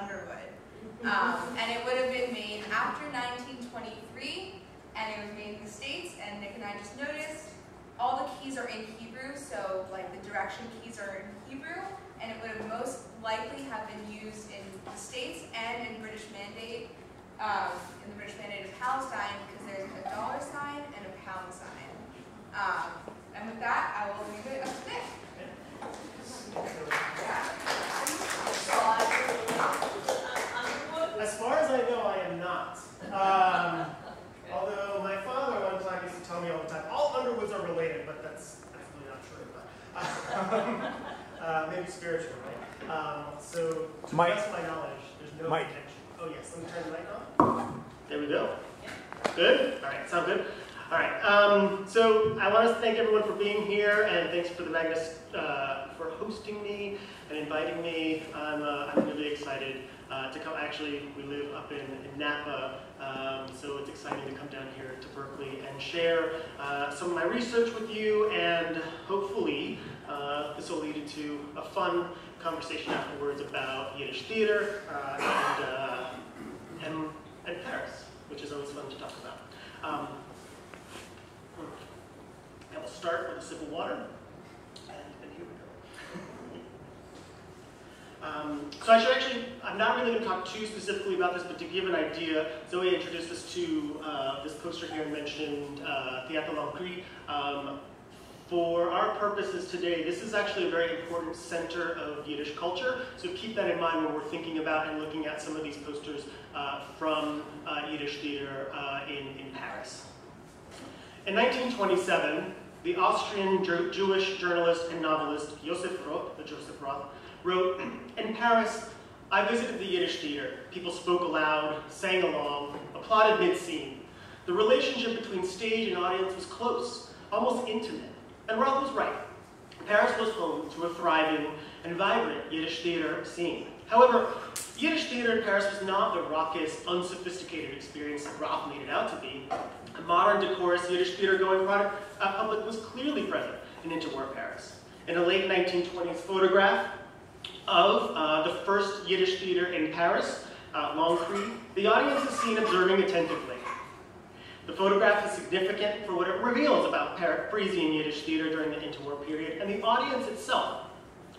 Underwood. Um, and it would have been made after 1923, and it was made in the States, and Nick and I just noticed all the keys are in Hebrew, so like the direction keys are in Hebrew, and it would have most likely have been used in the States and in British Mandate, um, in the British Mandate of Palestine, because there's a dollar sign and a pound sign. Um, and with that, I will leave it up to Nick. As far as I know, I am not. Um, although my father one time used to tell me all the time, all Underwoods are related, but that's absolutely not true. But, um, uh, maybe spiritual, right? Um, so, to Mike. the best of my knowledge, there's no Mike. connection. Oh yes, let me turn the mic on. There we go. Good? All right, sound good? All right, um, so I want to thank everyone for being here, and thanks for the Magnes uh, for hosting me and inviting me. I'm, uh, I'm really excited uh, to come. Actually, we live up in, in Napa, um, so it's exciting to come down here to Berkeley and share uh, some of my research with you, and hopefully uh, this will lead into a fun conversation afterwards about Yiddish theater uh, and, uh, and, and Paris, which is always fun to talk about. Um, and we'll start with a sip of water. And, and here we go. Um, so I should actually, I'm not really going to talk too specifically about this, but to give an idea, Zoe introduced us to uh, this poster here and mentioned uh, Théâtre. Um, for our purposes today, this is actually a very important center of Yiddish culture, so keep that in mind when we're thinking about and looking at some of these posters uh, from uh, Yiddish theater uh, in, in Paris. In 1927, the Austrian Jew- Jewish journalist and novelist Josef Roth, Joseph Roth, wrote, In Paris, I visited the Yiddish theater. People spoke aloud, sang along, applauded mid-scene. The relationship between stage and audience was close, almost intimate. And Roth was right. Paris was home to a thriving and vibrant Yiddish theater scene. However, Yiddish theater in Paris was not the raucous, unsophisticated experience that Roth made it out to be. A modern, decorous Yiddish theater-going uh, public was clearly present in interwar Paris. In a late 1920s photograph of uh, the first Yiddish theater in Paris, uh, Lancry, the audience is seen observing attentively. The photograph is significant for what it reveals about Parisian Yiddish theater during the interwar period, and the audience itself.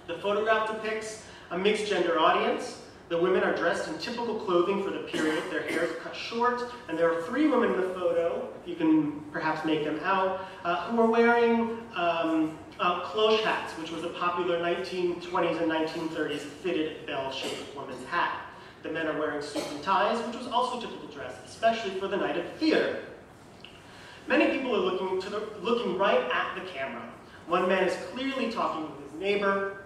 The photograph depicts a mixed gender audience. The women are dressed in typical clothing for the period. Their hair is cut short, and there are three women in the photo, you can perhaps make them out, uh, who are wearing um, uh, cloche hats, which was a popular 1920s and 1930s fitted bell-shaped woman's hat. The men are wearing suits and ties, which was also typical dress, especially for the night of theater. Many people are looking, to the, looking right at the camera. One man is clearly talking with his neighbor,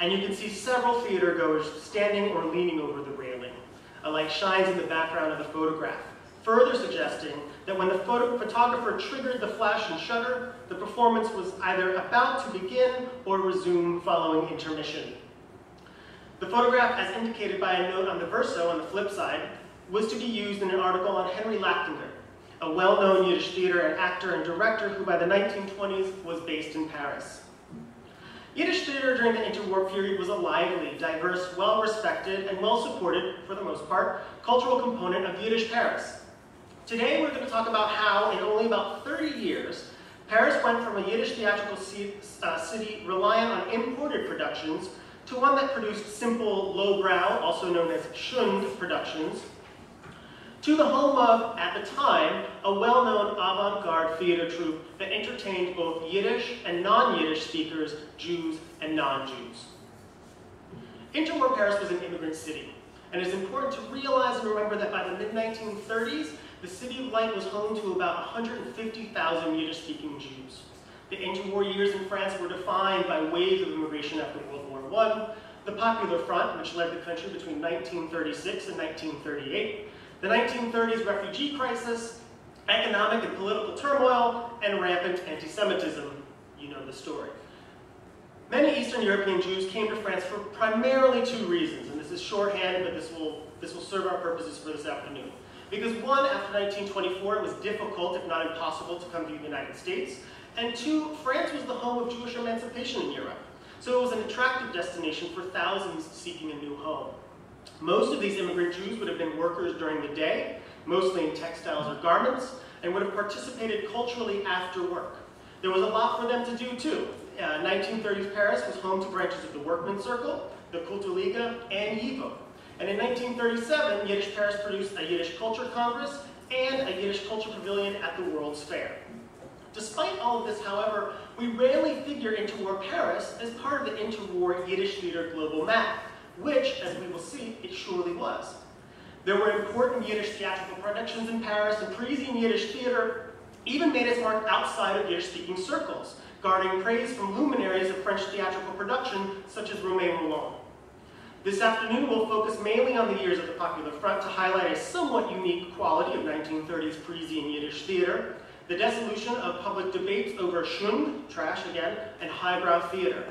and you can see several theater goers standing or leaning over the railing. A light shines in the background of the photograph, further suggesting that when the photo photographer triggered the flash and shutter, the performance was either about to begin or resume following intermission. The photograph, as indicated by a note on the verso on the flip side, was to be used in an article on Henry Lachtinger, a well-known Yiddish theater and actor and director who by the 1920s was based in Paris. Yiddish theater during the interwar period was a lively, diverse, well-respected, and well-supported, for the most part, cultural component of Yiddish Paris. Today we're going to talk about how, in only about 30 years, Paris went from a Yiddish theatrical uh, city reliant on imported productions to one that produced simple, lowbrow, also known as shund productions, to the home of, at the time, a well-known avant-garde theater troupe that entertained both Yiddish and non-Yiddish speakers, Jews and non-Jews. Interwar Paris was an immigrant city, and it's important to realize and remember that by the mid-1930s, the City of Light was home to about 150,000 Yiddish-speaking Jews. The interwar years in France were defined by waves of immigration after World War I, the Popular Front, which led the country between 1936 and 1938, the 1930s refugee crisis, economic and political turmoil, and rampant anti-Semitism. You know the story. Many Eastern European Jews came to France for primarily two reasons, and this is shorthand, but this will, this will serve our purposes for this afternoon. Because one, after 1924, it was difficult, if not impossible, to come to the United States. And two, France was the home of Jewish emancipation in Europe. So it was an attractive destination for thousands seeking a new home. Most of these immigrant Jews would have been workers during the day, mostly in textiles or garments, and would have participated culturally after work. There was a lot for them to do too. Uh, 1930s Paris was home to branches of the Workmen's Circle, the Kulturliga, and YIVO. And in 1937, Yiddish Paris produced a Yiddish Culture Congress and a Yiddish Culture Pavilion at the World's Fair. Despite all of this, however, we rarely figure Interwar Paris as part of the interwar Yiddish theater global map, which, as we will see, it surely was. There were important Yiddish theatrical productions in Paris, and Parisian Yiddish theater even made its mark outside of Yiddish-speaking circles, garnering praise from luminaries of French theatrical production, such as Romain Rolland. This afternoon, we'll focus mainly on the years of the Popular Front to highlight a somewhat unique quality of 1930s Parisian Yiddish theater, the dissolution of public debates over schund, trash again, and highbrow theater,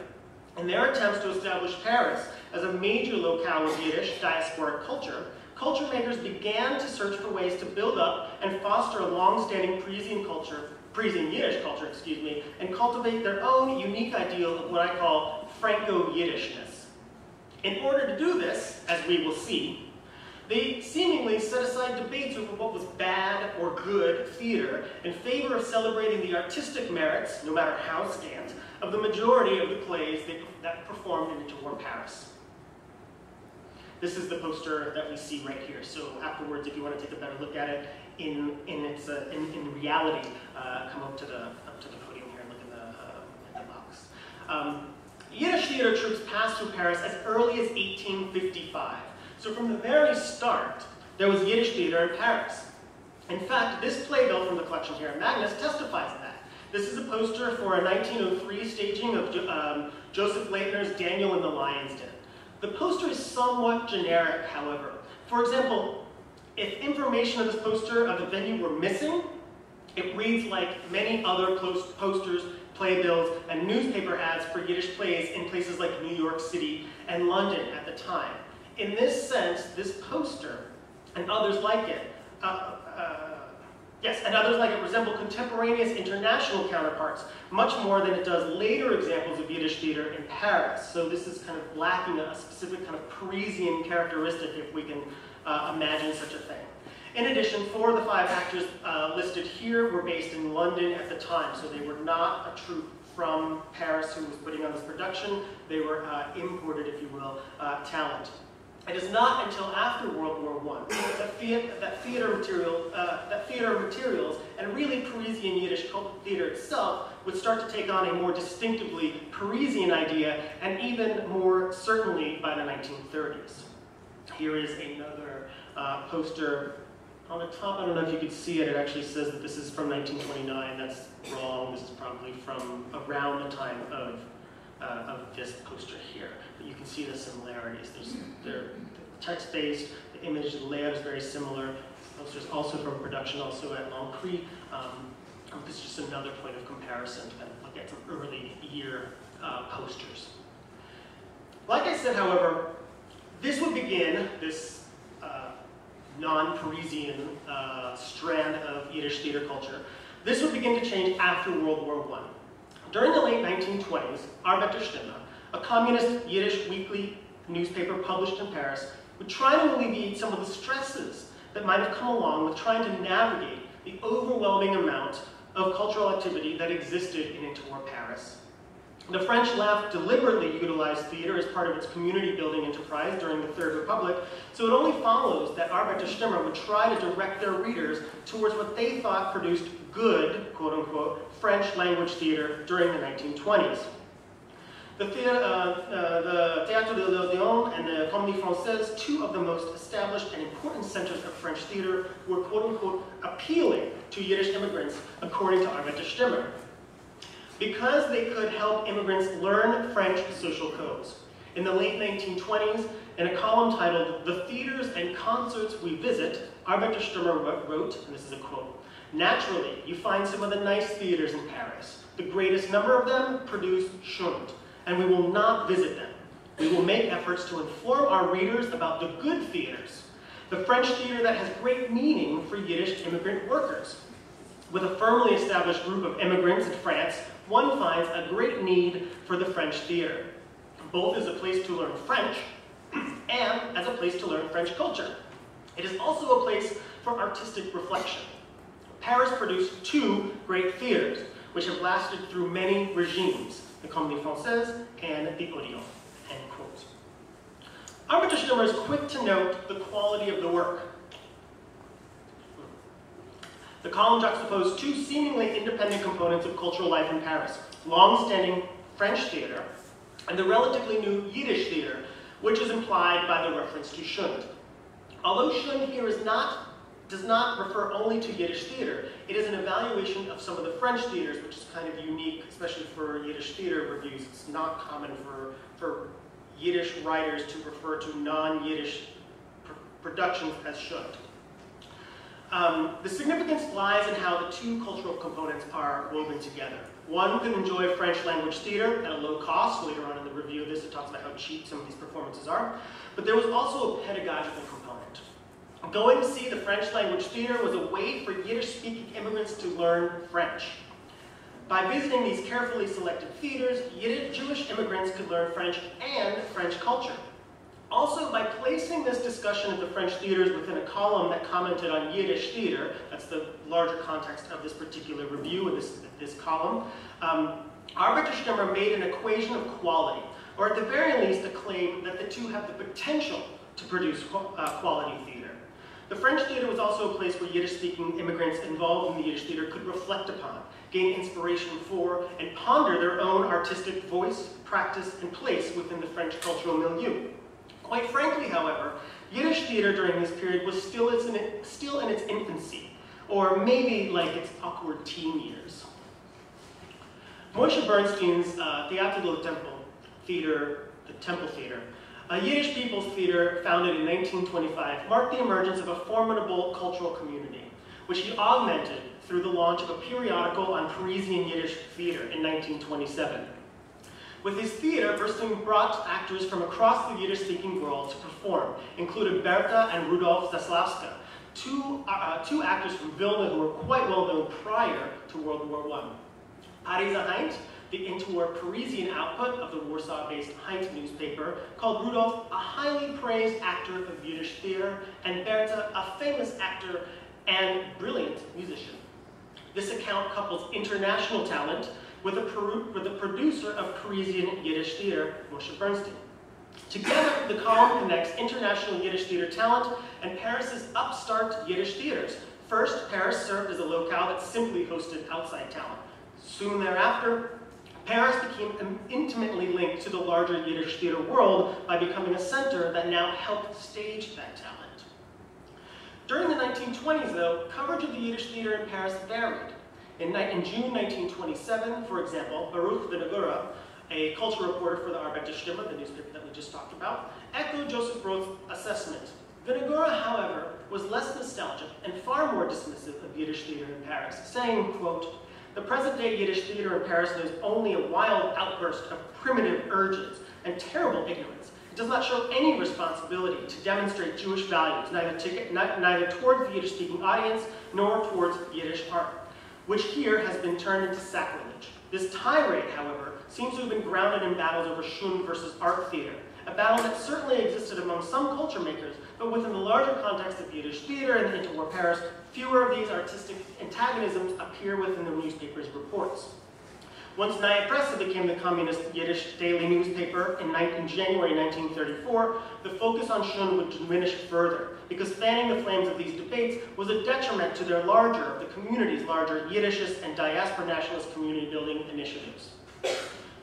and their attempts to establish Paris as a major locale of Yiddish diasporic culture, culture makers began to search for ways to build up and foster a long-standing Parisian culture, Parisian Yiddish culture, excuse me, and cultivate their own unique ideal of what I call Franco-Yiddishness. In order to do this, as we will see, they seemingly set aside debates over what was bad or good theater in favor of celebrating the artistic merits, no matter how scant, of the majority of the plays that performed in interwar Paris. This is the poster that we see right here. So afterwards, if you want to take a better look at it in, in, its, uh, in, in reality, uh, come up to, the, up to the podium here and look in the, uh, in the box. Um, Yiddish theater troupes passed through Paris as early as 1855. So from the very start, there was Yiddish theater in Paris. In fact, this playbill from the collection here at Magnes testifies to that. This is a poster for a 1903 staging of um, Joseph Leitner's Daniel in the Lion's Den. The poster is somewhat generic, however. For example, if information of this poster of the venue were missing, it reads like many other post posters, playbills, and newspaper ads for Yiddish plays in places like New York City and London at the time. In this sense, this poster, and others like it, uh, uh, Yes, and others like it resemble contemporaneous international counterparts much more than it does later examples of Yiddish theater in Paris. So this is kind of lacking a specific kind of Parisian characteristic, if we can uh, imagine such a thing. In addition, four of the five actors uh, listed here were based in London at the time, so they were not a troupe from Paris who was putting on this production. They were uh, imported, if you will, uh, talent. It is not until after World War I that, theater, that theater material, uh, that theater materials, and really Parisian Yiddish theater itself, would start to take on a more distinctively Parisian idea, and even more certainly by the 1930s. Here is another uh, poster on the top. I don't know if you can see it. It actually says that this is from 1929. That's wrong. This is probably from around the time of, uh, of this poster here but you can see the similarities. There's, they're text-based, the image, the layout is very similar. This Posters also from production, also at Lancry. Um, this is just another point of comparison to look at some early year uh, posters. Like I said, however, this would begin, this uh, non-Parisian uh, strand of Yiddish theater culture, this would begin to change after World War I. During the late 1920s, Arbeiter Stimme, a communist Yiddish weekly newspaper published in Paris, would try to alleviate some of the stresses that might have come along with trying to navigate the overwhelming amount of cultural activity that existed in interwar Paris. The French left deliberately utilized theater as part of its community building enterprise during the Third Republic, so it only follows that Arbeiter Stimme would try to direct their readers towards what they thought produced good, quote unquote, French language theater during the 1920s. The, theater, uh, uh, the Théâtre de l'Odéon and the Comédie Française, two of the most established and important centers of French theater, were quote-unquote appealing to Yiddish immigrants, according to Arbeiter Stimme, because they could help immigrants learn French social codes. In the late 1920s, in a column titled The Theaters and Concerts We Visit, Arbeiter Stimme wrote, and this is a quote, Naturally, you find some of the nice theaters in Paris. The greatest number of them produce Schund and we will not visit them. We will make efforts to inform our readers about the good theaters, the French theater that has great meaning for Yiddish immigrant workers. With a firmly established group of immigrants in France, one finds a great need for the French theater, both as a place to learn French and as a place to learn French culture. It is also a place for artistic reflection. Paris produced two great theaters, which have lasted through many regimes, the Comédie Française, and the Odeon. End quote. Arbeiter Stimme is quick to note the quality of the work. The column juxtaposed two seemingly independent components of cultural life in Paris, long-standing French theater and the relatively new Yiddish theater, which is implied by the reference to Schund. Although Schund here is not does not refer only to Yiddish theater. It is an evaluation of some of the French theaters, which is kind of unique, especially for Yiddish theater reviews. It's not common for, for Yiddish writers to refer to non-Yiddish pr productions as Schund. Um, the significance lies in how the two cultural components are woven together. One can enjoy French language theater at a low cost. Later on in the review of this, it talks about how cheap some of these performances are. But there was also a pedagogical component. Going to see the French language theater was a way for Yiddish-speaking immigrants to learn French. By visiting these carefully selected theaters, Yiddish Jewish immigrants could learn French and French culture. Also, by placing this discussion of the French theaters within a column that commented on Yiddish theater, that's the larger context of this particular review of this, this column, um, Arbeiter Stimme made an equation of quality, or at the very least a claim that the two have the potential to produce uh, quality theater. The French theater was also a place where Yiddish-speaking immigrants involved in the Yiddish theater could reflect upon, gain inspiration for, and ponder their own artistic voice, practice, and place within the French cultural milieu. Quite frankly, however, Yiddish theater during this period was still, in, still in its infancy, or maybe like its awkward teen years. Moshe Bernstein's uh, Temple theater, the Temple Theater, a Yiddish People's Theater, founded in 1925, marked the emergence of a formidable cultural community, which he augmented through the launch of a periodical on Parisian Yiddish theater in 1927. With his theater, Bernstein brought actors from across the Yiddish-speaking world to perform, including Berta and Rudolf Zaslavska, two, uh, two actors from Vilna who were quite well known prior to World War I. Pariser Heint the interwar Parisian output of the Warsaw-based Heint newspaper, called Rudolf a highly praised actor of Yiddish theater, and Berta a famous actor and brilliant musician. This account couples international talent with a, with a producer of Parisian Yiddish theater, Moshe Bernstein. Together, the column connects international Yiddish theater talent and Paris's upstart Yiddish theaters. First, Paris served as a locale that simply hosted outside talent. Soon thereafter, Paris became intimately linked to the larger Yiddish theater world by becoming a center that now helped stage that talent. During the 1920s, though, coverage of the Yiddish theater in Paris varied. In, in June 1927, for example, Baruch Vinogura, a culture reporter for the Arbeiter Stimme, the newspaper that we just talked about, echoed Joseph Roth's assessment. Vinogura, however, was less nostalgic and far more dismissive of Yiddish theater in Paris, saying, quote, the present-day Yiddish theater in Paris knows only a wild outburst of primitive urges and terrible ignorance. Does not show any responsibility to demonstrate Jewish values, neither, to, neither towards the Yiddish-speaking audience nor towards Yiddish art, which here has been turned into sacrilege. This tirade, however, seems to have been grounded in battles over Schund versus art theater, a battle that certainly existed among some culture makers, but within the larger context of Yiddish theater and the interwar Paris, fewer of these artistic antagonisms appear within the newspaper's reports. Once Naya Presse became the communist Yiddish daily newspaper in, in January 1934, the focus on Shun would diminish further, because fanning the flames of these debates was a detriment to their larger, the community's larger Yiddishist and diaspora nationalist community building initiatives.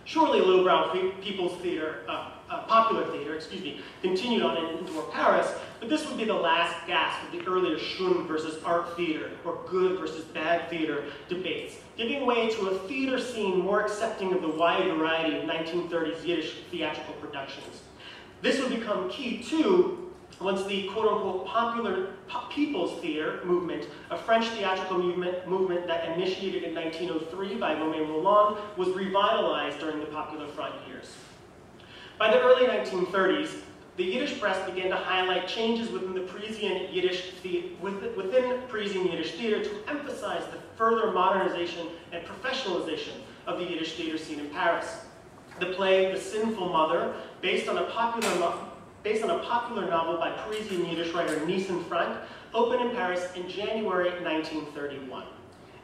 Surely lowbrow people's theater, uh, uh, popular theater, excuse me, continued on into Paris, but this would be the last gasp of the earlier Shun versus art theater, or good versus bad theater debates, giving way to a theater scene more accepting of the wide variety of 1930s Yiddish theatrical productions. This would become key, too, once the quote-unquote popular people's theater movement, a French theatrical movement, movement that initiated in 1903 by Romain Rolland, was revitalized during the Popular Front years. By the early 1930s, the Yiddish press began to highlight changes within the Parisian Yiddish within Parisian Yiddish theater to emphasize the further modernization and professionalization of the Yiddish theater scene in Paris. The play The Sinful Mother, based on a popular based on a popular novel by Parisian Yiddish writer Nissen Frank, opened in Paris in January 1931.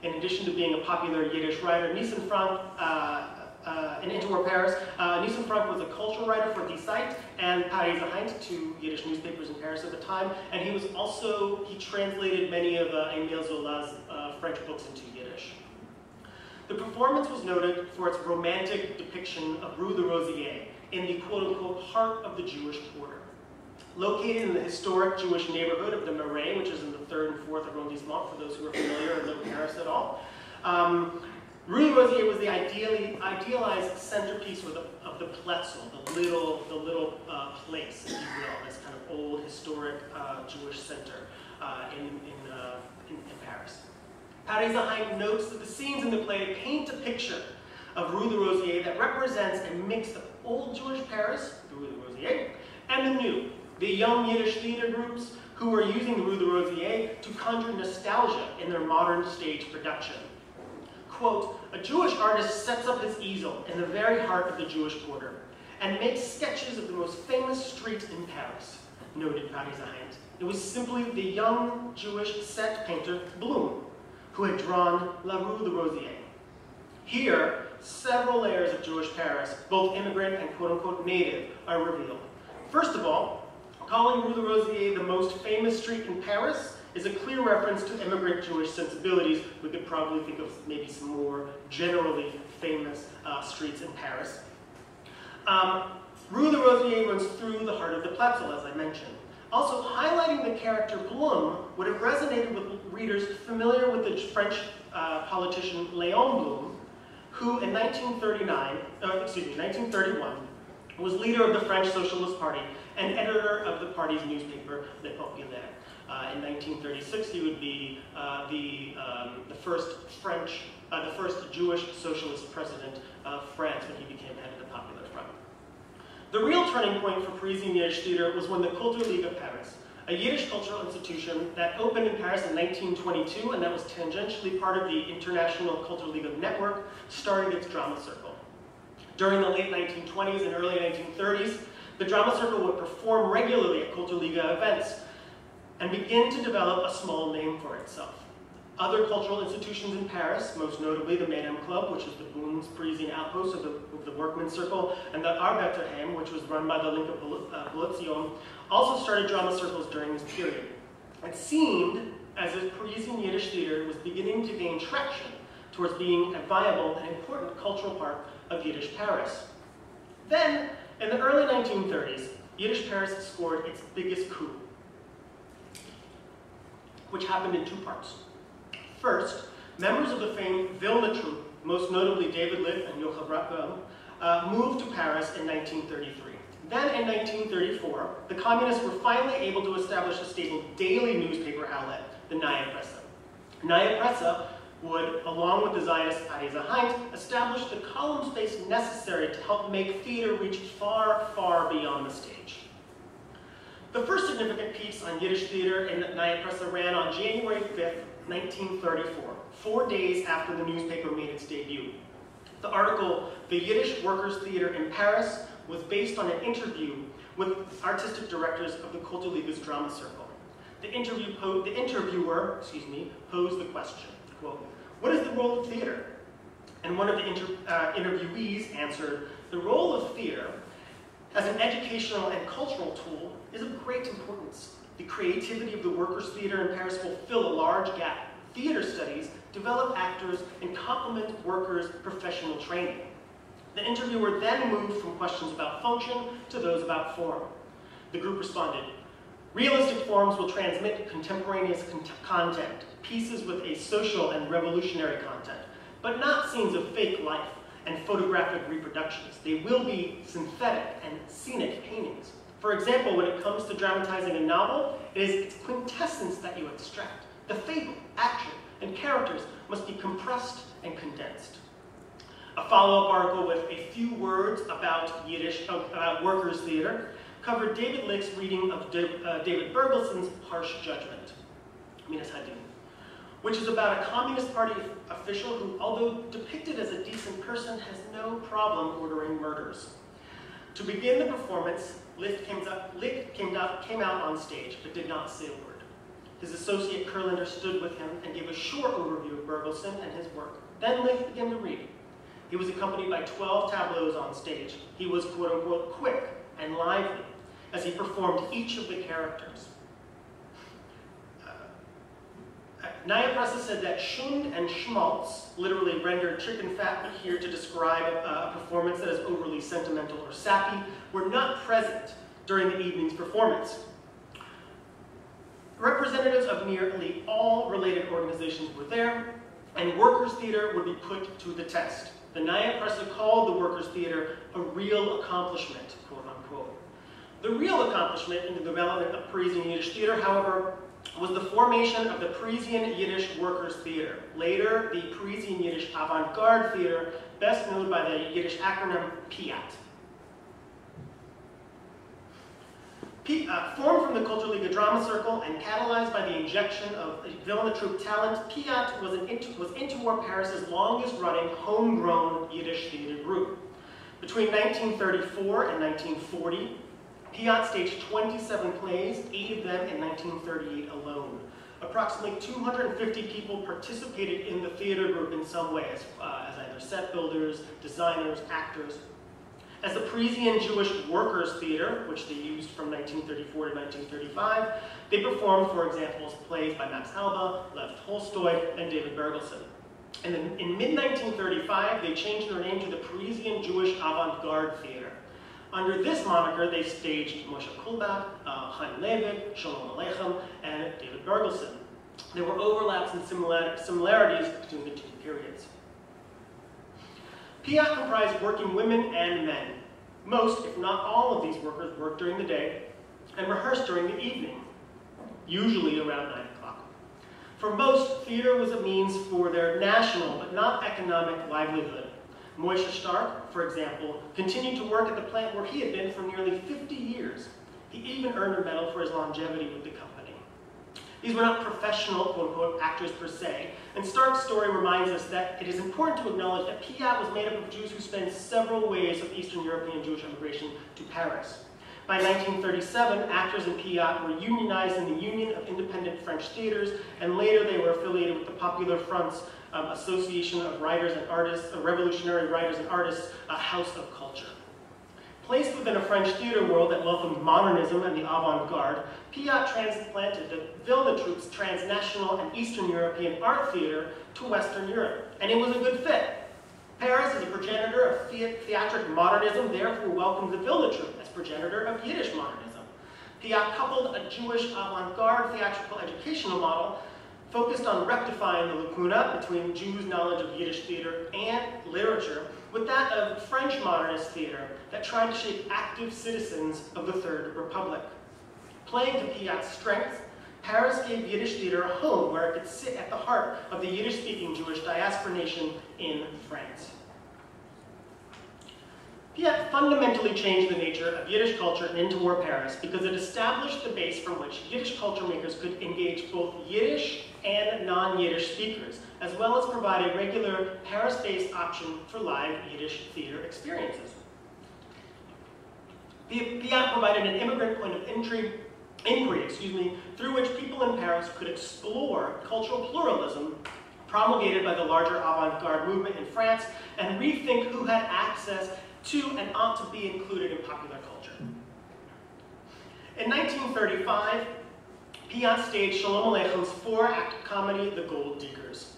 In addition to being a popular Yiddish writer, Nissen Frank uh, uh, in Interwar Paris. Uh, Frank was a cultural writer for Die Zeit and Paris Heint, two Yiddish newspapers in Paris at the time, and he was also, he translated many of uh, Émile Zola's uh, French books into Yiddish. The performance was noted for its romantic depiction of Rue de Rosier in the quote-unquote heart of the Jewish quarter. Located in the historic Jewish neighborhood of the Marais, which is in the 3rd and 4th arrondissement, for those who are familiar or know Paris at all, um, Rue de Rosier was the ideally, idealized centerpiece of the, of the Pletzel, the little, the little uh, place, if you will, this kind of old historic uh, Jewish center uh, in, in, uh, in, in, Paris. Pariser Heint notes that the scenes in the play paint a picture of Rue de Rosier that represents a mix of old Jewish Paris, Rue de Rosier, and the new, the young Yiddish theater groups who were using Rue de Rosier to conjure nostalgia in their modern stage production quote, a Jewish artist sets up his easel in the very heart of the Jewish quarter and makes sketches of the most famous street in Paris, noted Pariser Heint. It was simply the young Jewish set painter Bloom who had drawn La Rue de Rosier. Here, several layers of Jewish Paris, both immigrant and quote-unquote native, are revealed. First of all, calling Rue de Rosier the most famous street in Paris is a clear reference to immigrant Jewish sensibilities. We could probably think of maybe some more generally famous uh, streets in Paris. Um, Rue de Rosier runs through the heart of the Pletzel, as I mentioned. Also, highlighting the character Blum would have resonated with readers familiar with the French uh, politician Léon Blum, who in 1939, uh, excuse me, 1931, was leader of the French Socialist Party and editor of the party's newspaper, Le Populaire. Uh, in 1936, he would be uh, the, um, the first French, uh, the first Jewish socialist president of France when he became head of the Popular Front. The real turning point for Parisian Yiddish theater was when the Kulturliga of Paris, a Yiddish cultural institution that opened in Paris in 1922 and that was tangentially part of the International Kulturliga network, started its drama circle. During the late 1920s and early 1930s, the drama circle would perform regularly at Kulturliga events, and begin to develop a small name for itself. Other cultural institutions in Paris, most notably the Medem Club, which is the Bund's Parisian outpost of the, of the Workmen's Circle, and the Arbeiterheim, which was run by the Linke Polition, uh, also started drama circles during this period. It seemed as if Parisian Yiddish theater was beginning to gain traction towards being a viable and important cultural part of Yiddish Paris. Then, in the early 1930s, Yiddish Paris scored its biggest coup which happened in two parts. First, members of the famed Vilna troupe, most notably David Licht and Yochai Raphael, uh, moved to Paris in 1933. Then in 1934, the communists were finally able to establish a stable daily newspaper outlet, the Neue Presse. Neue Presse would, along with the Zionist Pariser Heint, establish the column space necessary to help make theater reach far, far beyond the stage. The first significant piece on Yiddish theater in Neue Presse ran on January 5th, 1934, four days after the newspaper made its debut. The article, The Yiddish Workers' Theater in Paris, was based on an interview with artistic directors of the Kulturliga's drama circle. The, interview the interviewer excuse me, posed the question, quote, what is the role of theater? And one of the inter uh, interviewees answered, the role of theater as an educational and cultural tool is of great importance. The creativity of the workers' theater in Paris will fill a large gap. Theater studies develop actors and complement workers' professional training. The interviewer then moved from questions about function to those about form. The group responded, realistic forms will transmit contemporaneous con content, pieces with a social and revolutionary content, but not scenes of fake life and photographic reproductions. They will be synthetic and scenic paintings. For example, when it comes to dramatizing a novel, it is its quintessence that you extract. The fable, action, and characters must be compressed and condensed. A follow-up article with a few words about Yiddish, about workers' theater, covered David Licht's reading of uh, David Bergelson's Harsh Judgment, Midas Hadin, which is about a Communist Party official who, although depicted as a decent person, has no problem ordering murders. To begin the performance, Licht came up, Licht came out, came out on stage, but did not say a word. His associate Kurlander stood with him and gave a short overview of Bergelson and his work. Then Licht began to read. He was accompanied by 12 tableaus on stage. He was quote-unquote quick and lively as he performed each of the characters. Uh, Naya Pressa said that Schund and Schmaltz, literally rendered chicken fat here to describe a, a performance that is overly sentimental or sappy, were not present during the evening's performance. Representatives of nearly all related organizations were there, and workers' theater would be put to the test. The Naya Pressa called the workers' theater a real accomplishment, quote unquote. The real accomplishment in the development of Parisian Yiddish theater, however, was the formation of the Parisian Yiddish Workers' Theater, later the Parisian Yiddish Avant-Garde Theater, best known by the Yiddish acronym PIAT. P, uh, formed from the Kulturliga Drama Circle and catalyzed by the injection of Vilna Troupe talent, PIAT was, an, was Interwar Paris's longest running homegrown Yiddish theater group. Between 1934 and 1940, PIAT staged 27 plays, eight of them in 1938 alone. Approximately 250 people participated in the theater group in some way, as, uh, as either set builders, designers, actors, as the Parisian Jewish Workers' Theater, which they used from 1934 to 1935, they performed, for example, plays by Max Alba, Lev Tolstoy, and David Bergelson. And then in mid-1935, they changed their name to the Parisian Jewish Avant-Garde Theater. Under this moniker, they staged Moshe Kulbak, uh, Chaim Levitt, Shalom Aleichem, and David Bergelson. There were overlaps and similarities between the two periods. PIAT comprised working women and men. Most, if not all of these workers worked during the day and rehearsed during the evening, usually around 9 o'clock. For most, theater was a means for their national but not economic livelihood. Moishe Stark, for example, continued to work at the plant where he had been for nearly 50 years. He even earned a medal for his longevity with the company. These were not professional, quote-unquote, actors per se, and Stark's story reminds us that it is important to acknowledge that PIAT was made up of Jews who spent several waves of Eastern European Jewish immigration to Paris. By 1937, actors in PIAT were unionized in the Union of Independent French Theaters, and later they were affiliated with the Popular Front's um, Association of Writers and Artists, uh, Revolutionary Writers and Artists, a House of Culture. Placed within a French theater world that welcomed modernism and the avant-garde, PIAT transplanted the Vilna Troupe's transnational and Eastern European art theater to Western Europe, and it was a good fit. Paris is a progenitor of theatric modernism, therefore welcomed the Vilna Troupe as progenitor of Yiddish modernism. PIAT coupled a Jewish avant-garde theatrical educational model focused on rectifying the lacuna between Jews' knowledge of Yiddish theater and literature with that of French modernist theater that tried to shape active citizens of the Third Republic. Playing to PIAT's strengths, Paris gave Yiddish theater a home where it could sit at the heart of the Yiddish-speaking Jewish diaspora nation in France. PIAT fundamentally changed the nature of Yiddish culture in interwar Paris because it established the base from which Yiddish culture makers could engage both Yiddish and non-Yiddish speakers, as well as provide a regular Paris-based option for live Yiddish theater experiences. PIAT provided an immigrant point of entry, inquiry excuse me, through which people in Paris could explore cultural pluralism promulgated by the larger avant-garde movement in France, and rethink who had access to and ought to be included in popular culture. In 1935, Piat staged Shalom Aleichem's four-act comedy, The Gold Diggers,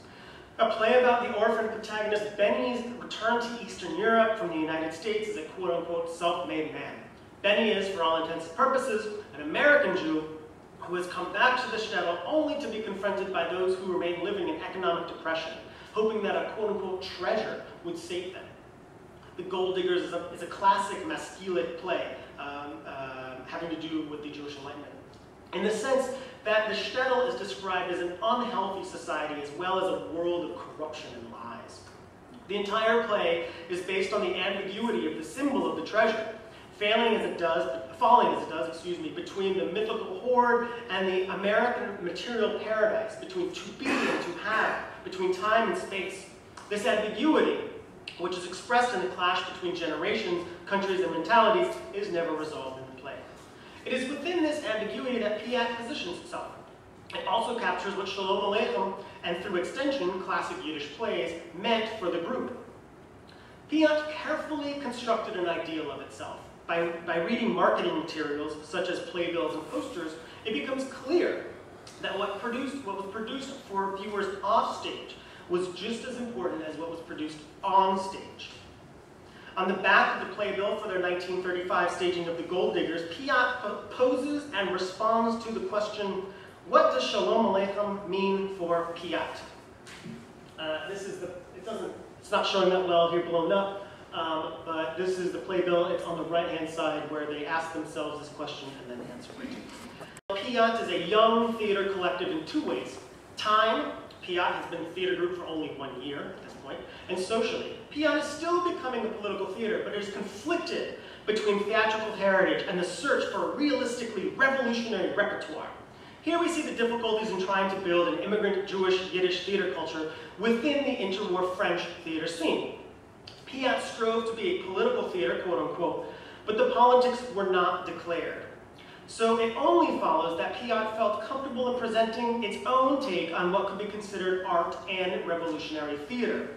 a play about the orphan protagonist Benny's return to Eastern Europe from the United States as a quote-unquote self-made man. Benny is, for all intents and purposes, an American Jew who has come back to the shtetl only to be confronted by those who remain living in economic depression, hoping that a quote-unquote treasure would save them. The Gold Diggers is a, is a classic Maskilit play um, uh, having to do with the Jewish Enlightenment. In the sense that the shtetl is described as an unhealthy society as well as a world of corruption and lies. The entire play is based on the ambiguity of the symbol of the treasure, failing as it does, falling as it does, excuse me, between the mythical hoard and the American material paradise, between to be and to have, between time and space. This ambiguity, which is expressed in the clash between generations, countries, and mentalities, is never resolved in the play. It is within this ambiguity that Piat positions itself. It also captures what Shalom Aleichem, and through extension, classic Yiddish plays, meant for the group. Piat carefully constructed an ideal of itself, by, by reading marketing materials such as playbills and posters, it becomes clear that what, produced, what was produced for viewers off stage was just as important as what was produced on stage. On the back of the playbill for their 1935 staging of The Gold Diggers, Piat poses and responds to the question, what does Shalom Aleichem mean for Piat? Uh, this is the, it doesn't, it's not showing that well here blown up, um, but this is the playbill. It's on the right-hand side where they ask themselves this question and then answer it. Piat is a young theater collective in two ways. Time, Piat has been a theater group for only one year at this point, and socially. Piat is still becoming a political theater, but it is conflicted between theatrical heritage and the search for a realistically revolutionary repertoire. Here we see the difficulties in trying to build an immigrant Jewish Yiddish theater culture within the interwar French theater scene. Piat strove to be a political theater, quote unquote, but the politics were not declared. So it only follows that Piat felt comfortable in presenting its own take on what could be considered art and revolutionary theater.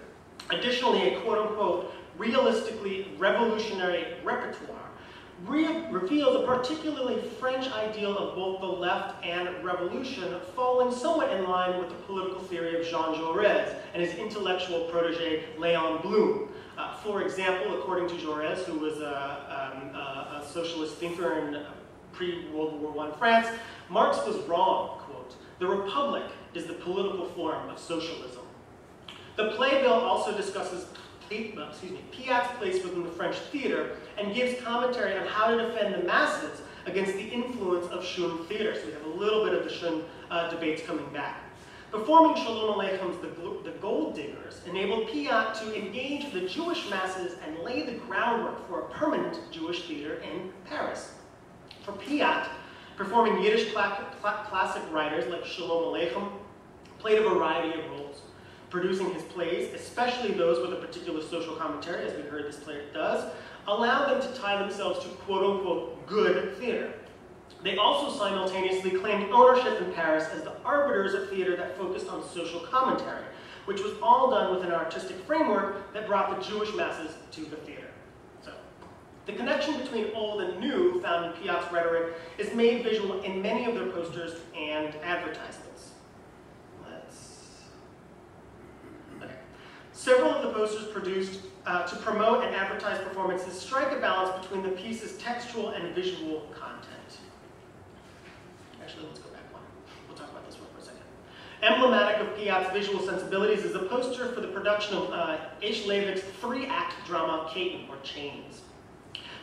Additionally, a quote unquote realistically revolutionary repertoire re reveals a particularly French ideal of both the left and revolution, falling somewhat in line with the political theory of Jean Jaurès and his intellectual protege Léon Blum. Uh, for example, according to Jaurès, who was a, um, a, a socialist thinker in pre-World War I France, Marx was wrong, quote, the Republic is the political form of socialism. The playbill also discusses excuse me, Piat's place within the French theater and gives commentary on how to defend the masses against the influence of Shun theater. So we have a little bit of the Shun uh, debates coming back. Performing Shalom Aleichem's the, the Gold Diggers enabled Piat to engage the Jewish masses and lay the groundwork for a permanent Jewish theater in Paris. For Piat, performing Yiddish cl cl classic writers like Shalom Aleichem played a variety of roles, producing his plays, especially those with a particular social commentary, as we heard this play does, allowed them to tie themselves to quote-unquote good theater. They also simultaneously claimed ownership in Paris as the arbiters of theater that focused on social commentary, which was all done with an artistic framework that brought the Jewish masses to the theater. The connection between old and new found in Piat's rhetoric is made visual in many of their posters and advertisements. Let's... Okay. Several of the posters produced uh, to promote and advertise performances strike a balance between the piece's textual and visual content. Actually, let's go back one. We'll talk about this one for a second. Emblematic of Piat's visual sensibilities is a poster for the production of uh, H. Leivick's three-act drama, Caton, or Chains,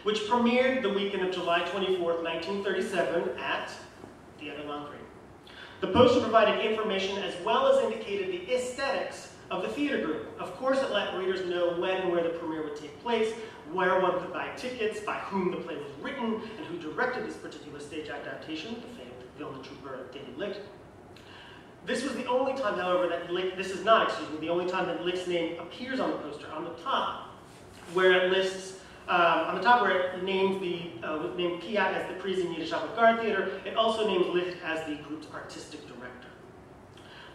which premiered the weekend of July 24, 1937 at Theatre Lancry. The poster provided information as well as indicated the aesthetics of the theater group. Of course, it let readers know when and where the premiere would take place, where one could buy tickets, by whom the play was written, and who directed this particular stage adaptation, the famed Vilna trooper David Licht. This was the only time, however, that Licht, this is not, excuse me, the only time that Licht's name appears on the poster, on the top, where it lists, um, on the top where it names the, uh, named Piat as the Parisian Yiddish Avant-Garde Theater, it also names Licht as the group's artistic director.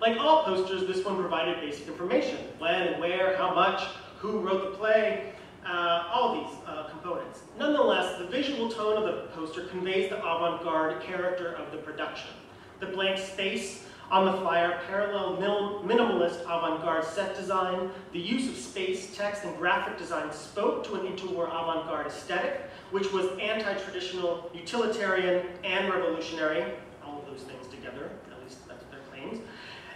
Like all posters, this one provided basic information, when and where, how much, who wrote the play, uh, all these uh, components. Nonetheless, the visual tone of the poster conveys the avant-garde character of the production. The blank space on the flyer parallel minimalist avant-garde set design. The use of space, text, and graphic design spoke to an interwar avant-garde aesthetic, which was anti-traditional, utilitarian, and revolutionary, all of those things together, at least that's their claims.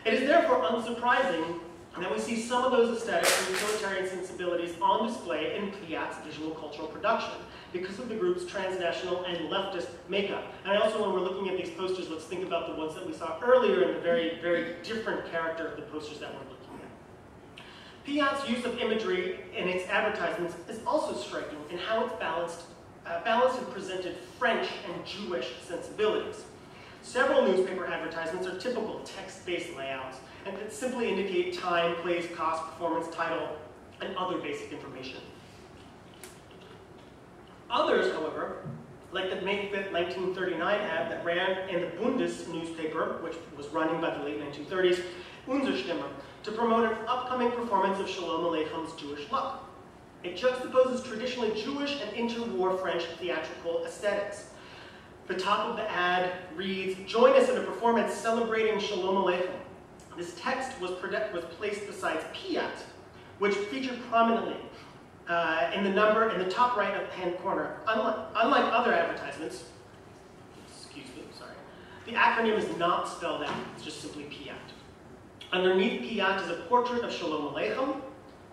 It is therefore unsurprising that we see some of those aesthetics and utilitarian sensibilities on display in Piat's visual cultural production because of the group's transnational and leftist makeup. And I also when we're looking at these posters, let's think about the ones that we saw earlier and the very, very different character of the posters that we're looking at. Piat's use of imagery in its advertisements is also striking in how it's balanced, uh, balanced and presented French and Jewish sensibilities. Several newspaper advertisements are typical text-based layouts and that simply indicate time, place, cost, performance, title, and other basic information. Others, however, like the May 5th, 1939 ad that ran in the Bundist newspaper, which was running by the late 1930s, Unser Stimme, to promote an upcoming performance of Shalom Aleichem's Jewish Luck. It juxtaposes traditionally Jewish and interwar French theatrical aesthetics. The top of the ad reads, join us in a performance celebrating Shalom Aleichem. This text was, was placed beside Piat, which featured prominently uh, in the number in the top right hand corner. Unlike, unlike other advertisements, excuse me, sorry, the acronym is not spelled out, it's just simply Piat. Underneath Piat is a portrait of Shalom Aleichem,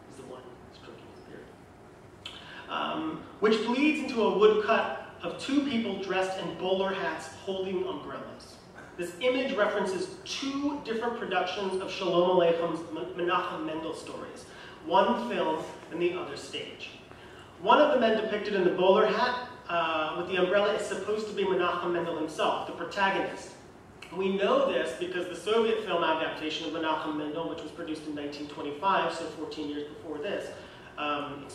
he's the one stroking his beard, um, which bleeds into a woodcut of two people dressed in bowler hats holding umbrellas. This image references two different productions of Shalom Aleichem's Menachem Mendel stories one film and the other stage. One of the men depicted in the bowler hat uh, with the umbrella is supposed to be Menachem Mendel himself, the protagonist. We know this because the Soviet film adaptation of Menachem Mendel, which was produced in 1925, so 14 years before this, um,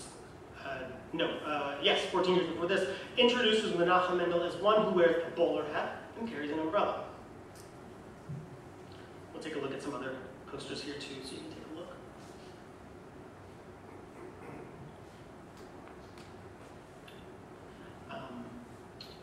uh, no, uh, yes, 14 years before this, introduces Menachem Mendel as one who wears a bowler hat and carries an umbrella. We'll take a look at some other posters here too, so you can take a look. Um,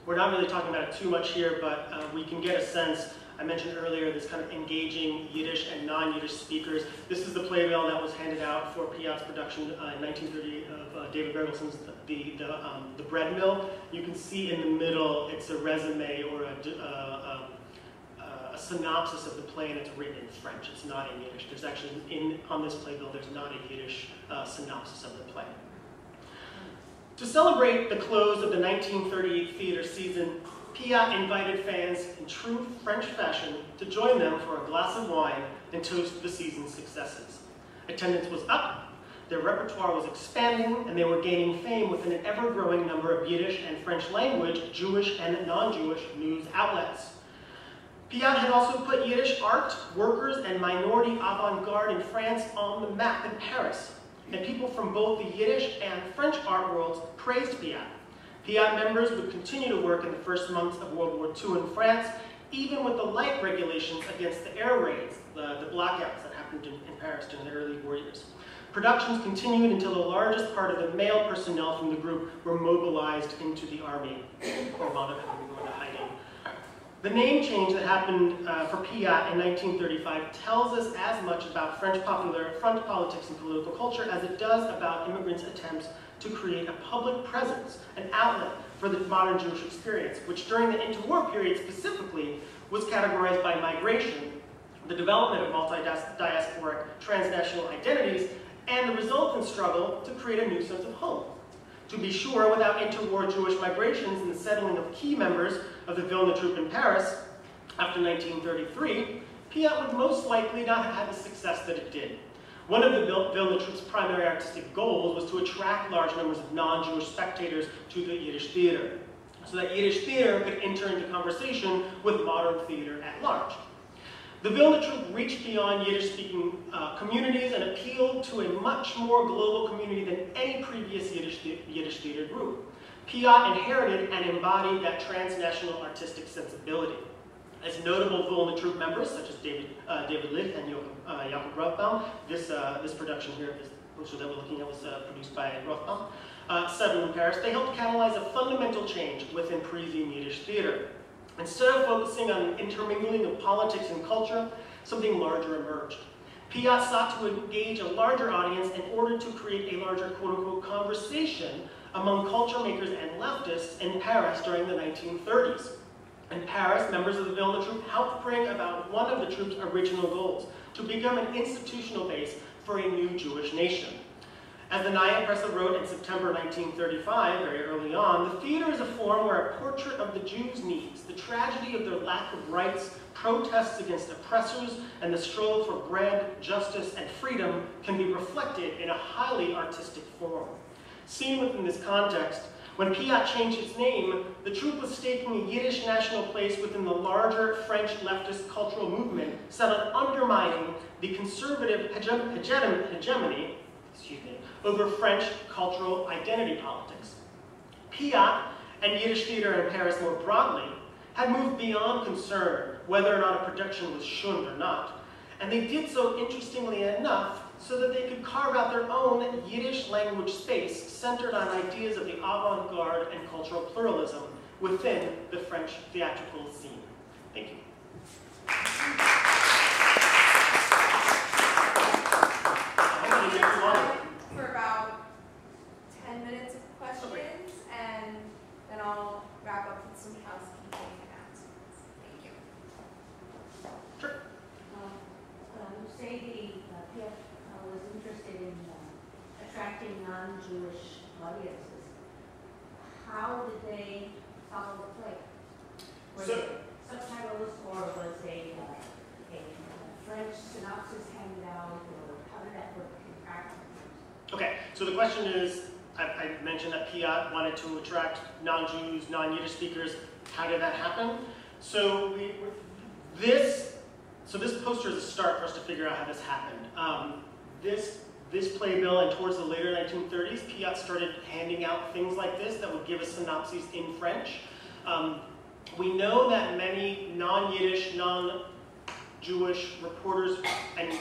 we're not really talking about it too much here, but uh, we can get a sense I mentioned earlier this kind of engaging Yiddish and non-Yiddish speakers. This is the playbill that was handed out for Piat's production uh, in 1930 of uh, David Bergelson's the, the, um, the, Bread Mill. You can see in the middle it's a resume or a, uh, um, a synopsis of the play and it's written in French. It's not in Yiddish. There's actually, in, on this playbill, there's not a Yiddish uh, synopsis of the play. To celebrate the close of the 1938 theater season, Piat invited fans in true French fashion to join them for a glass of wine and toast the season's successes. Attendance was up, their repertoire was expanding, and they were gaining fame within an ever-growing number of Yiddish and French language, Jewish and non-Jewish news outlets. Piat had also put Yiddish art, workers, and minority avant-garde in France on the map in Paris, and people from both the Yiddish and French art worlds praised Piat. Piat members would continue to work in the first months of World War II in France, even with the light regulations against the air raids, the, the blackouts that happened in, in Paris during the early war years. Productions continued until the largest part of the male personnel from the group were mobilized into the army, or wound up having to go into hiding. The name change that happened uh, for Piat in 1935 tells us as much about French popular front politics and political culture as it does about immigrants' attempts to create a public presence, an outlet for the modern Jewish experience, which during the interwar period specifically was categorized by migration, the development of multi-diasporic transnational identities, and the resultant struggle to create a new sense of home. To be sure, without interwar Jewish migrations and the settling of key members of the Vilna Troupe in Paris after 1933, Piat would most likely not have had the success that it did. One of the Vilna Troupe's primary artistic goals was to attract large numbers of non-Jewish spectators to the Yiddish theater, so that Yiddish theater could enter into conversation with modern theater at large. The Vilna Troupe reached beyond Yiddish-speaking uh, communities and appealed to a much more global community than any previous Yiddish, Yiddish theater group. Piat inherited and embodied that transnational artistic sensibility. As notable Vilna Troupe members, such as David, uh, David Licht and Jakob, uh, Rothbaum, this, uh, this production here, this poster that we're looking at was uh, produced by Rothbaum, uh, settled in Paris, they helped catalyze a fundamental change within Parisian Yiddish theater. Instead of focusing on intermingling of politics and culture, something larger emerged. Piat sought to engage a larger audience in order to create a larger quote-unquote conversation among culture makers and leftists in Paris during the 1930s. In Paris, members of the Vilna Troupe helped bring about one of the troupe's original goals, to become an institutional base for a new Jewish nation. As the Naya Presse wrote in September 1935, very early on, the theater is a form where a portrait of the Jews' needs, the tragedy of their lack of rights, protests against oppressors, and the struggle for bread, justice, and freedom can be reflected in a highly artistic form. Seen within this context, when Piat changed its name, the troupe was staking a Yiddish national place within the larger French leftist cultural movement set on undermining the conservative hegemony excuse me, over French cultural identity politics. Piat and Yiddish theater in Paris more broadly had moved beyond concern whether or not a production was shund or not, and they did so interestingly enough so that they could carve out their own Yiddish language space centered on ideas of the avant-garde and cultural pluralism within the French theatrical scene. Thank you. For about 10 minutes of questions, and then I'll wrap up with some housekeeping announcements. Thank you. Sure. Um, uh, You say the uh, PF uh, was interested in uh, attracting non-Jewish audiences. How did they follow the play? Were So- there subtitles or was a, uh, a French synopsis handed out or how did that work in practice? Okay, so the question is, I, I mentioned that Piat wanted to attract non-Jews, non-Yiddish speakers. How did that happen? So we, this, so this poster is a start for us to figure out how this happened. Um, this, this playbill and towards the later 1930s, Piat started handing out things like this that would give us synopses in French. Um, we know that many non-Yiddish, non-Jewish reporters and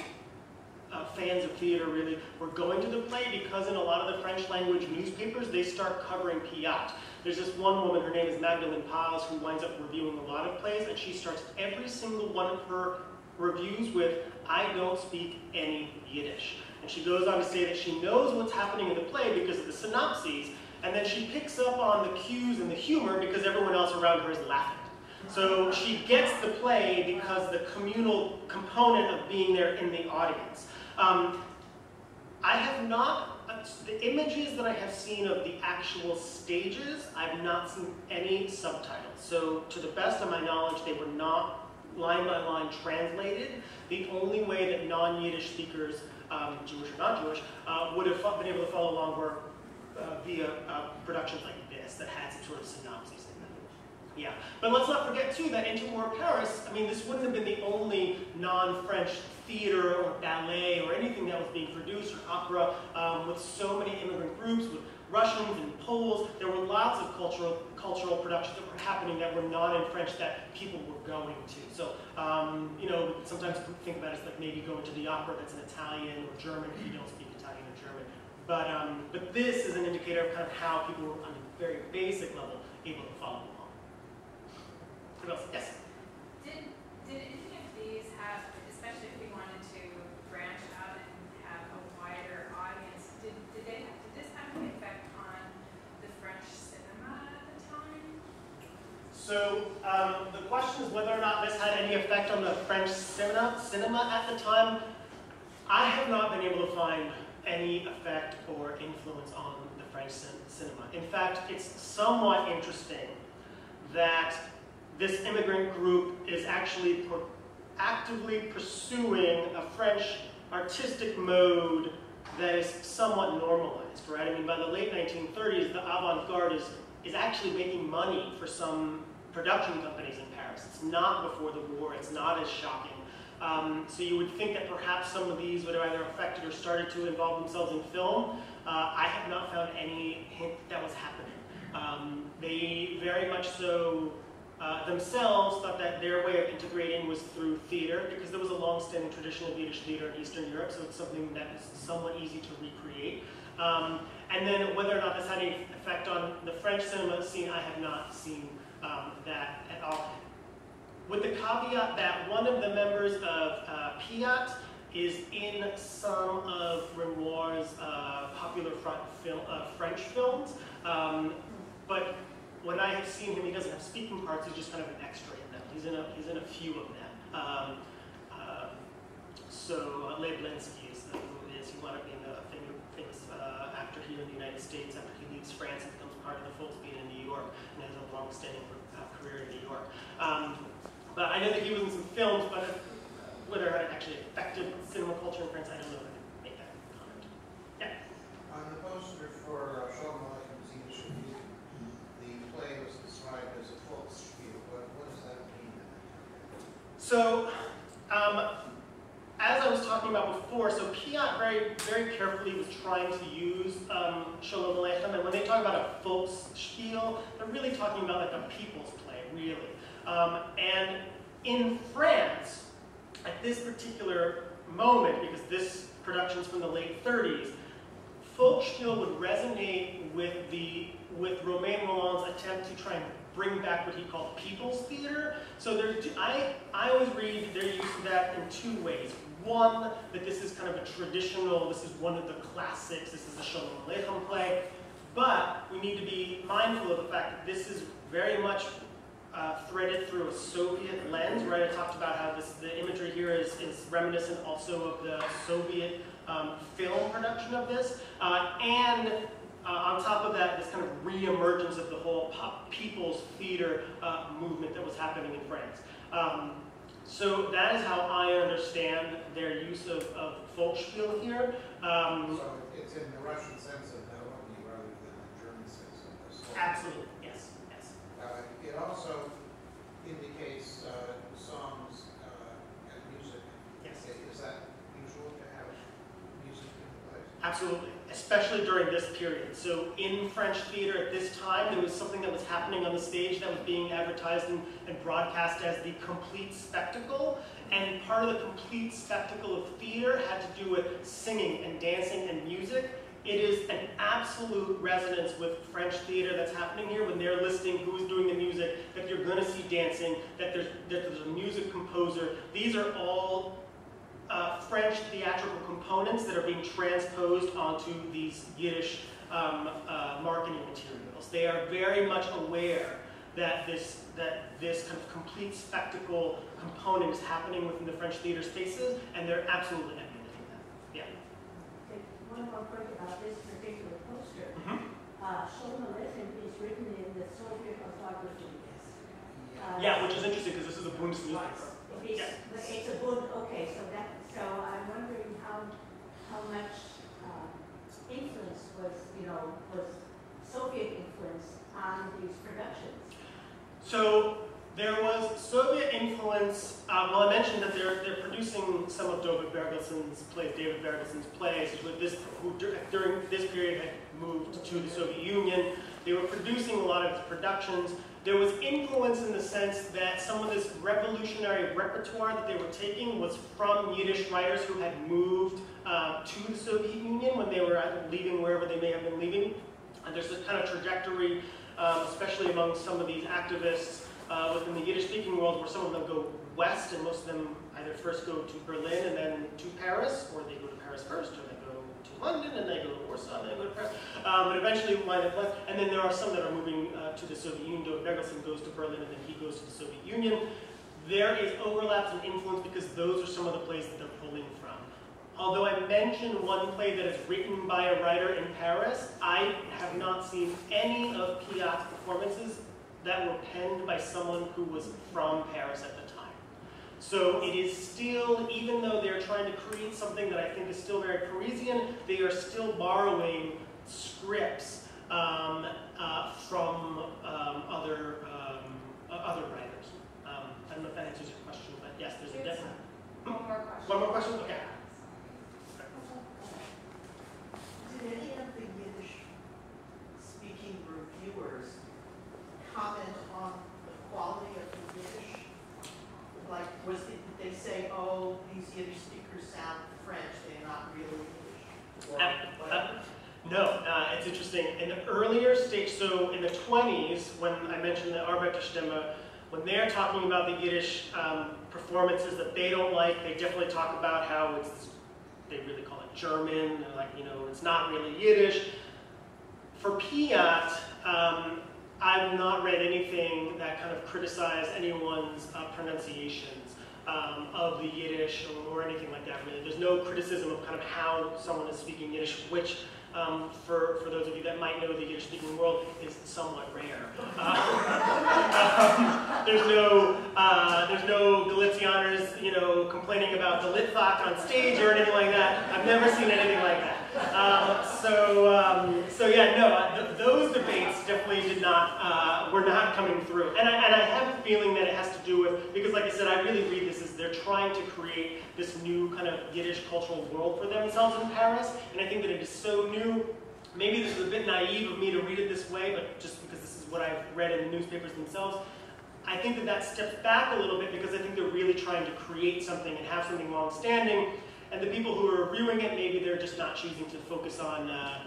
uh, fans of theater really were going to the play because in a lot of the French language newspapers, they start covering Piat. There's this one woman, her name is Magdeleine Paz, who winds up reviewing a lot of plays, and she starts every single one of her reviews with, I don't speak any Yiddish. And she goes on to say that she knows what's happening in the play because of the synopses, and then she picks up on the cues and the humor because everyone else around her is laughing. So she gets the play because the communal component of being there in the audience. Um, I have not, the images that I have seen of the actual stages, I've not seen any subtitles. So to the best of my knowledge, they were not line by line translated. The only way that non-Yiddish speakers, um, Jewish or not Jewish, uh, would have been able to follow along were uh, via uh, productions like this that had some sort of them. Yeah, but let's not forget too that in Tomorrow Paris, I mean, this wouldn't have been the only non-French theater or ballet or anything that was being produced or opera um, with so many immigrant groups, with Russians and Poles. There were lots of cultural cultural productions that were happening that were not in French that people were going to. So, um, you know, sometimes think about it as like maybe going to the opera that's in Italian or German if you don't speak Italian or German. But, um, but this is an indicator of kind of how people were on a very basic level able to follow along. What else? Yes? Did, did any of these have, especially if we wanted to branch out and have a wider audience, did, did they, did this have any effect on the French cinema at the time? So um, the question is whether or not this had any effect on the French cinema, cinema at the time. I have not been able to find any effect or influence on the French cin- cinema. In fact, it's somewhat interesting that this immigrant group is actually actively pursuing a French artistic mode that is somewhat normalized, right? I mean, by the late 1930s, the avant-garde is, is actually making money for some production companies in Paris. It's not before the war, it's not as shocking. Um, so you would think that perhaps some of these would have either affected or started to involve themselves in film. Uh, I have not found any hint that was happening. Um, they very much so uh, themselves thought that their way of integrating was through theater because there was a long-standing tradition of Yiddish theater in Eastern Europe, so it's something that is somewhat easy to recreate. Um, and then whether or not this had any effect on the French cinema scene, I have not seen um, that at all. With the caveat that one of the members of uh, Piat is in some of Renoir's uh, popular film, uh, French films, um, but when I have seen him, he doesn't have speaking parts. He's just kind of an extra in them. He's in a he's in a few of them. Um, uh, so uh, is uh, who. He wound up being a famous, famous uh, actor here in the United States after he leaves France and becomes part of the Folksbiene in New York and has a long-standing uh, career in New York. Um, but I know that he was in some films, but uh, whether it actually affected cinema culture in France, I don't know if I can make that comment. Yeah? On the poster for uh, Shalom play was described as a Volksspiel. What, what does that mean? So, um, as I was talking about before, so Piat very, very carefully was trying to use um, Shalom Aleichem, and when they talk about a Volksspiel, they're really talking about like a people's play, really. Um, and in France, at this particular moment, because this production's from the late 30s, Folkspiel would resonate with the with Romain Rolland's attempt to try and bring back what he called people's theater. So I, I always read their use of that in two ways. One, that this is kind of a traditional, this is one of the classics, this is a Shalom Aleichem play, but we need to be mindful of the fact that this is very much uh, threaded through a Soviet lens, right? I talked about how this, the imagery here is, is reminiscent also of the Soviet um, film production of this. Uh, and uh, on top of that, this kind of re-emergence of the whole pop people's theater uh, movement that was happening in France. Um, so that is how I understand their use of, of Volksspiel here. Um, So it's in the Russian sense of melody rather than the German sense of the song. absolutely, yes, yes. Uh, It also indicates uh, songs uh, and music. Yes. Is that usual to have music in the plays? Absolutely, especially during this period. So in French theater at this time, there was something that was happening on the stage that was being advertised and, and broadcast as the complete spectacle. And part of the complete spectacle of theater had to do with singing and dancing and music. It is an absolute resonance with French theater that's happening here when they're listing who's doing the music, that you're going to see dancing, that there's, that there's a music composer. These are all uh, French theatrical components that are being transposed onto these Yiddish um, uh, marketing materials. They are very much aware that this, that this kind of complete spectacle component is happening within the French theater spaces, and they're absolutely emulating that. Yeah. One more point about this particular poster. Mhm. Uh, Shalom is written in the Soviet orthography. Uh, Yeah, which is interesting because this is a Bundist newspaper. It's, Yeah. it's a book, okay, so that, so I'm wondering how, how much, um, influence was, you know, was Soviet influence on these productions? So there was Soviet influence. Uh, well, I mentioned that they're they're producing some of David Bergelson's plays. David Bergelson's plays, with this who during this period had moved to the Soviet Union. They were producing a lot of his productions. There was influence in the sense that some of this revolutionary repertoire that they were taking was from Yiddish writers who had moved uh, to the Soviet Union when they were leaving wherever they may have been leaving. And there's this kind of trajectory um, especially among some of these activists uh, within the Yiddish-speaking world, where some of them go west, and most of them either first go to Berlin and then to Paris, or they go to Paris first, or London and they go to Warsaw and they go to Paris, um, but eventually wind up west. And then there are some that are moving uh, to the Soviet Union. Bergelson goes to Berlin and then he goes to the Soviet Union. There is overlaps and influence because those are some of the plays that they're pulling from. Although I mentioned one play that is written by a writer in Paris, I have not seen any of Piat's performances that were penned by someone who was from Paris at the. So it is still, even though they're trying to create something that I think is still very Parisian, they are still borrowing scripts um, uh, from um, other um, uh, other writers. Um, I don't know if that answers your question, but yes, there's a definite. One more question. One more question? Okay. Did any of the Yiddish-speaking reviewers comment on the quality the earlier stage, so in the 20s, when I mentioned the Arbeiterstimme, when they're talking about the Yiddish um, performances that they don't like, they definitely talk about how it's, they really call it German, like, you know, it's not really Yiddish. For Piat, um, I've not read anything that kind of criticized anyone's uh, pronunciations um, of the Yiddish or, or anything like that, really. There's no criticism of kind of how someone is speaking Yiddish, which um, for, for those of you that might know the Yiddish-speaking world, is somewhat rare. Uh, um, there's no uh, there's no Galicianers, you know, complaining about the Litvak on stage or anything like that. I've never seen anything like that. Um, so um, so yeah, no, those debates definitely did not uh, were not coming through, and I, and I have a feeling that it has to do with because, like I said, I really read this as they're trying to create this new kind of Yiddish cultural world for themselves in Paris, and I think that it is so new. Maybe this is a bit naive of me to read it this way, but just because this is what I've read in the newspapers themselves, I think that that steps back a little bit because I think they're really trying to create something and have something long-standing. And the people who are reviewing it, maybe they're just not choosing to focus on uh,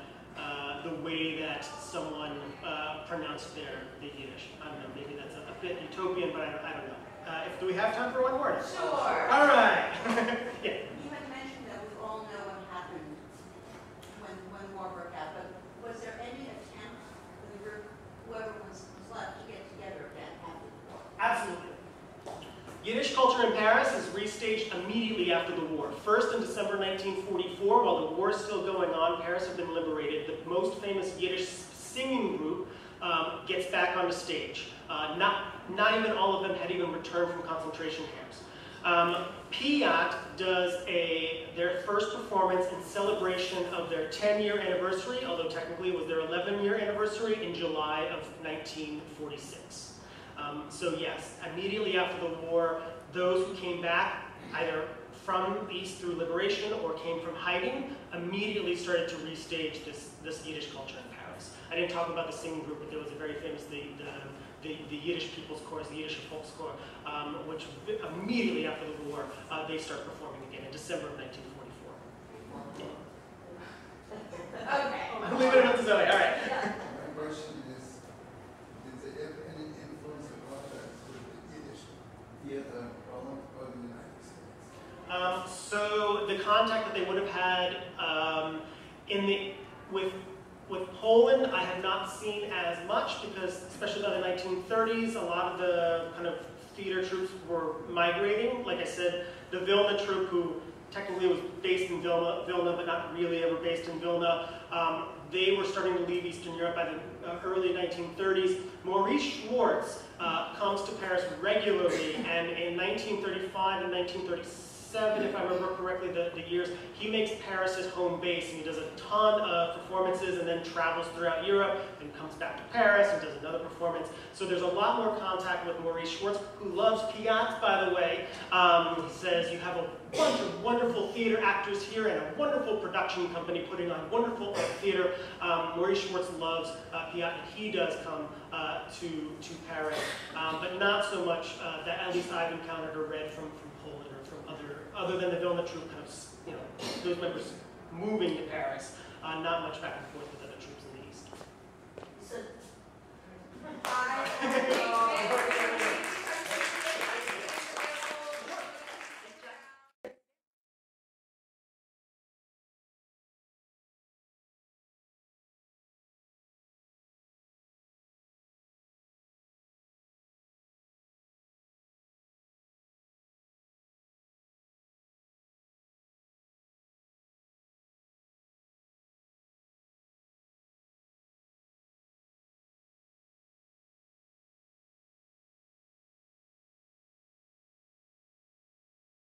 the way that someone uh, pronounced their the Yiddish. I don't know, maybe that's a, a bit utopian, but I, I don't know. Uh, if, do we have time for one more? Sure. All right. yeah. You had mentioned that we all know what happened when, when war broke out, but was there any attempt for the group, whoever was was left, to get together again after the war? Absolutely. Yiddish culture in Paris is restaged immediately after the war. First in December 1944, while the war is still going on, Paris had been liberated. The most famous Yiddish singing group um, gets back on the stage. Uh, not, not even all of them had even returned from concentration camps. Um, Piat does a, their first performance in celebration of their 10-year anniversary, although technically it was their 11-year anniversary in July of 1946. Um, so yes, immediately after the war, those who came back, either from the East through liberation or came from hiding, immediately started to restage this, this Yiddish culture in Paris. I didn't talk about the singing group, but there was a very famous, the, the, the, the Yiddish People's Chorus, the Yiddish Volkschor, um, which immediately after the war, uh, they start performing again in December of 1944. Okay. I'm leaving it up to Zoe, all right. My question Um, so the contact that they would have had um, in the with with Poland, I have not seen as much because, especially by the 1930s, a lot of the kind of theater troupes were migrating. Like I said, the Vilna troupe, who technically was based in Vilna, Vilna but not really ever based in Vilna, um, they were starting to leave Eastern Europe by the uh, early 1930s. Maurice Schwartz uh, comes to Paris regularly, and in 1935 and 1936, if I remember correctly, the, the years, he makes Paris his home base and he does a ton of performances and then travels throughout Europe and comes back to Paris and does another performance. So there's a lot more contact with Maurice Schwartz, who loves Piat, by the way. Um, he says, you have a bunch of wonderful theater actors here and a wonderful production company putting on wonderful theater. Um, Maurice Schwartz loves uh, Piat, and he does come uh, to, to Paris, um, but not so much uh, that at least I've encountered or read from from other than the Vilna troupe kind of, you know, those members moving to Paris, uh, not much back and forth with other troupes in the East. So, I,